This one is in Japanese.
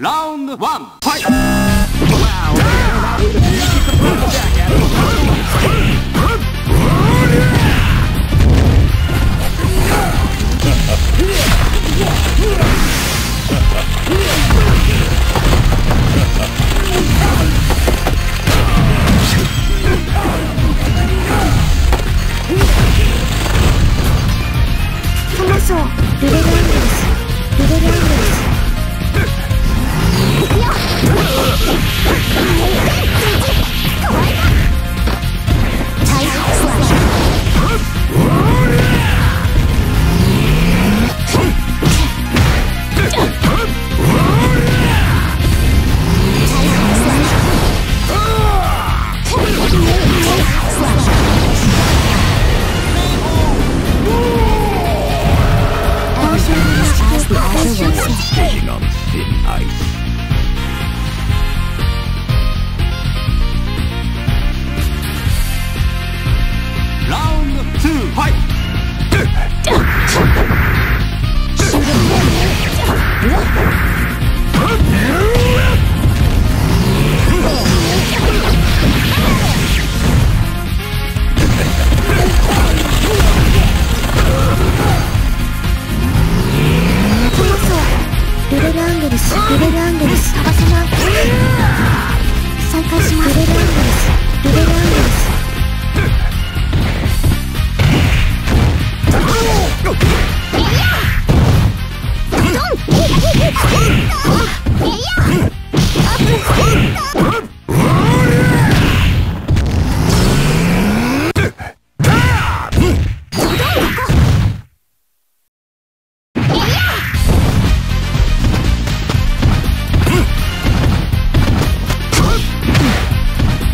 Round one. そう。ルベルアン As was skating on thin ice. Round two, fight! レベルアングルス飛ばせない再します。レベルアングルスルベルアンゲルス